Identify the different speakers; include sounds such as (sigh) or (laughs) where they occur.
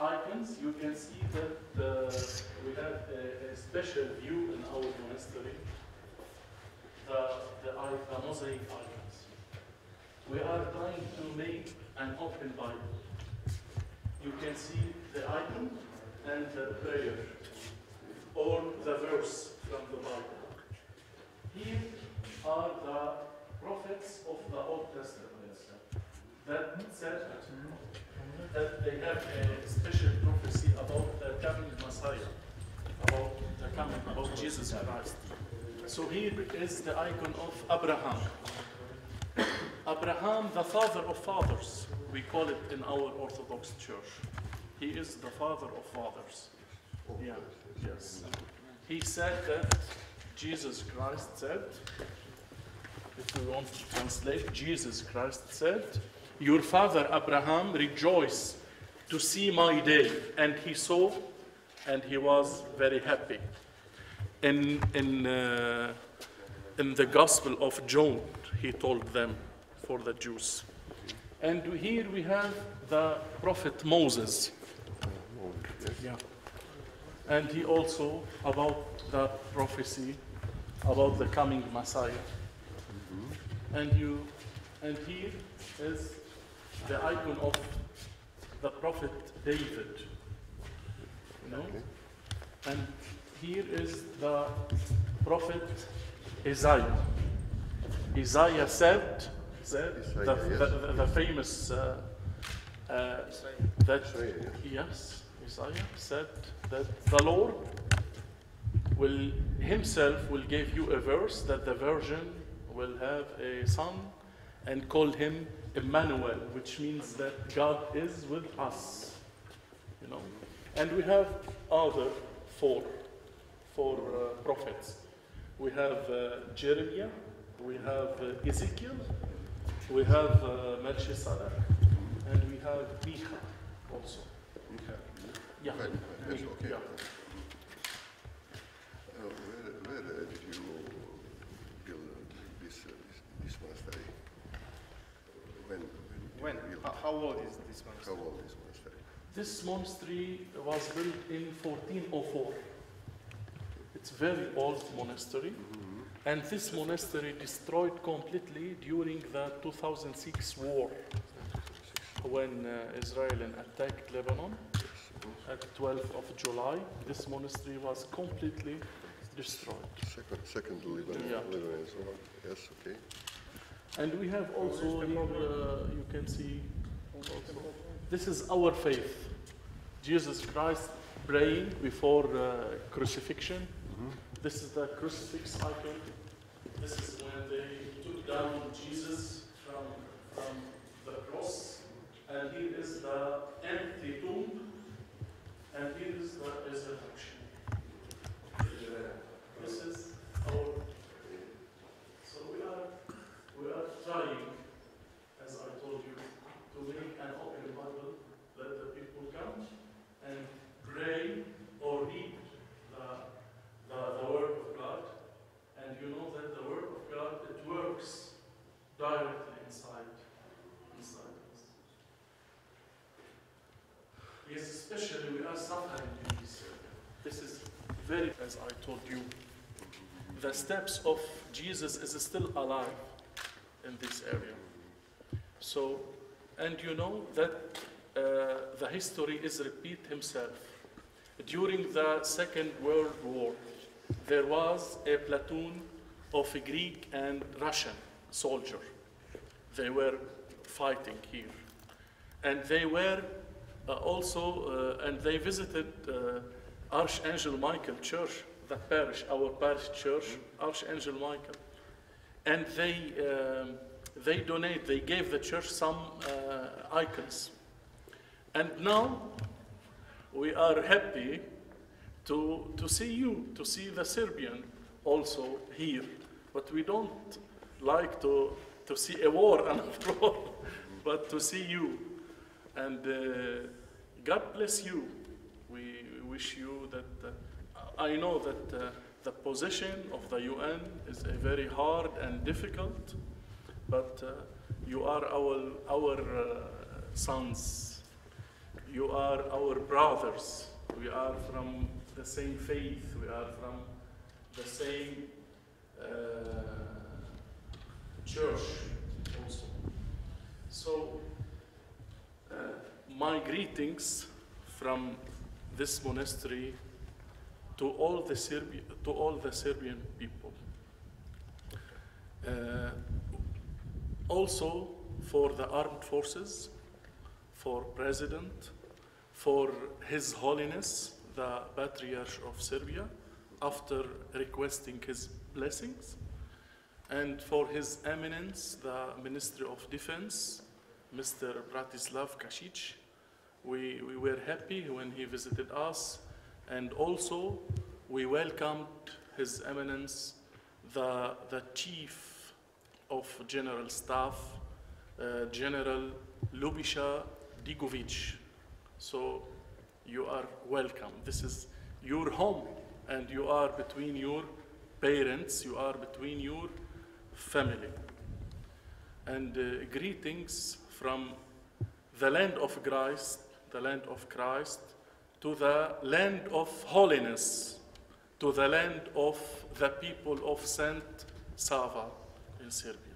Speaker 1: icons, you can see that uh, we have a, a special view in our monastery, the, the, the mosaic icons. We are trying to make an open Bible. You can see the icon and the prayer, or the verse from the Bible. Here are the prophets of the Old Testament that said that they have a special prophecy about the coming Messiah, about the coming about Jesus Christ. So here is the icon of Abraham. Abraham, the father of fathers, we call it in our Orthodox Church. He is the father of fathers. Yeah, yes. He said that Jesus Christ said, if we want to translate, Jesus Christ said, Your father Abraham rejoiced to see my day, and he saw, and he was very happy. In, in, uh, in the Gospel of John, he told them for the Jews. And here we have the prophet Moses. Yeah. And he also about the prophecy about the coming Messiah. And you and here is the icon of the prophet David. You know? And here is the prophet Isaiah. Isaiah said, said the, the, the, the famous uh, uh, that
Speaker 2: Isaiah,
Speaker 1: yes, Isaiah said that the Lord will himself will give you a verse that the virgin will have a son and called him Emmanuel, which means that God is with us. You know, and we have other four, four uh, prophets. We have uh, Jeremiah, we have uh, Ezekiel, we have uh, Melchizedek, and we have Micah also. Yeah.
Speaker 2: Right, yes,
Speaker 1: Micah,
Speaker 2: okay.
Speaker 1: yeah.
Speaker 2: Uh, where, where did you build this, uh, this, this monastery? When?
Speaker 3: When?
Speaker 2: did you build
Speaker 3: How, how old is this one?
Speaker 2: How old is monastery?
Speaker 1: This monastery was built in 1404. It's a very old monastery. And this monastery destroyed completely during the 2006 war when uh, Israel attacked Lebanon at 12th of July. This monastery was completely destroyed.
Speaker 2: Second, second Lebanon,
Speaker 1: Yeah.
Speaker 2: Lebanese war. Yes, okay.
Speaker 1: And we have also here, uh, you can see, this is our faith. Jesus Christ praying before uh, crucifixion. This is the crucifix icon. This is when they took down Jesus from, from the cross. And here is the empty tomb. And here is the resurrection. This is our. So we are we are trying, as I told you, to make an open Bible, let the people come and pray or read the, the, the Word of God. And you know that the Word of God, it works directly inside, inside us. Yes, especially we are suffering in this area. This is very, as I told you, the steps of Jesus is still alive in this area. So, and you know that uh, the history is repeat himself. During the Second World War, there was a platoon of a Greek and Russian soldier. They were fighting here, and they were also, uh, and they visited uh, Archangel Michael Church, the parish, our parish church, Archangel Michael. And they um, they donate they gave the church some uh, icons. And now we are happy to to see you to see the serbian also here. But we don't like to to see a war after all, (laughs) but to see you. And uh, god bless you we wish you that uh, i know that uh, the position of the UN is a very hard and difficult, but uh, you are our, our uh, sons. you are our brothers. We are from the same faith. We are from the same uh, church also. So, uh, my greetings from this monastery to all the Serbi- to all the Serbian people. Uh, also for the armed forces, for President, for His Holiness the Patriarch of Serbia, after requesting his blessings, and for His Eminence the Ministry of Defense, Mr. Bratislav Gašić. We, we were happy when he visited us, and also we welcomed His Eminence the, the Chief of General Staff, uh, General Ljubiša Diković. So you are welcome. This is your home, and you are between your parents, you are between your family. And uh, greetings from the land of Christ, the land of Christ, to the land of holiness, to the land of the people of Saint Sava in Serbia.